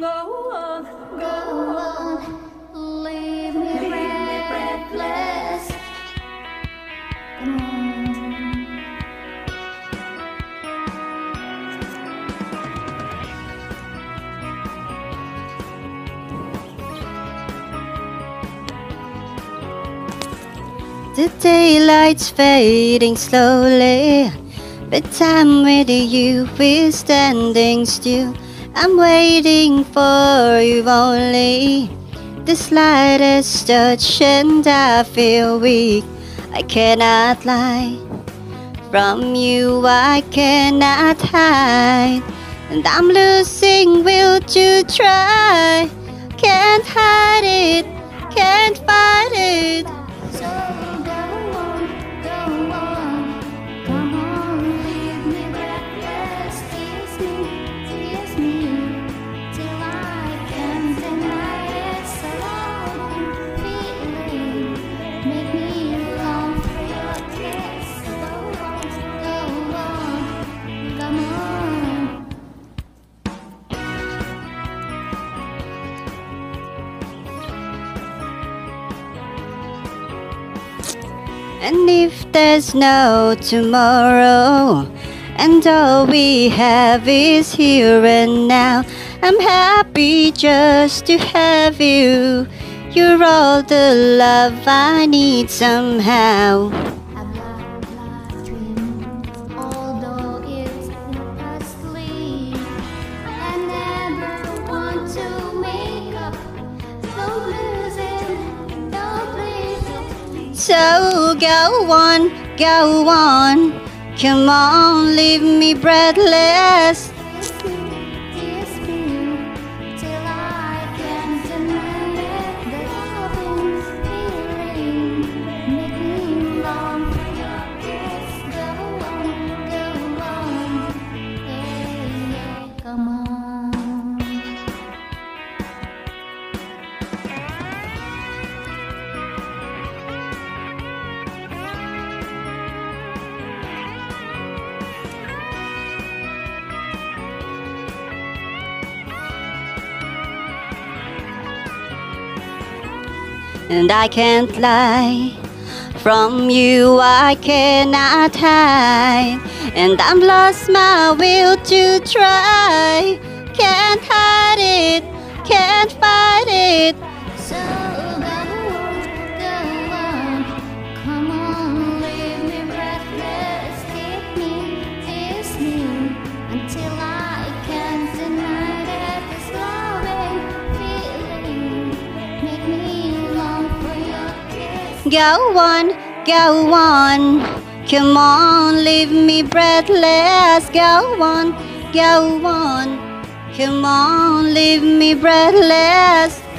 Go on, Go on, leave me breathless. Come on. The daylight's fading slowly, but time with you is standing still. I'm waiting for you only. The slightest touch, and I feel weak. I cannot lie. From you, I cannot hide. And I'm losing will to try. Can't hide it, can't fight it. And if there's no tomorrow, and all we have is here and now, I'm happy just to have you. You're all the love I need somehow. So go on, go on. Come on, leave me breathless. And I can't lie. From you I cannot hide, and I'm lost my will to try. Can't hide it, can't fight it. Go on, go on. Come on, leave me breathless. Go on, go on. Come on, leave me breathless.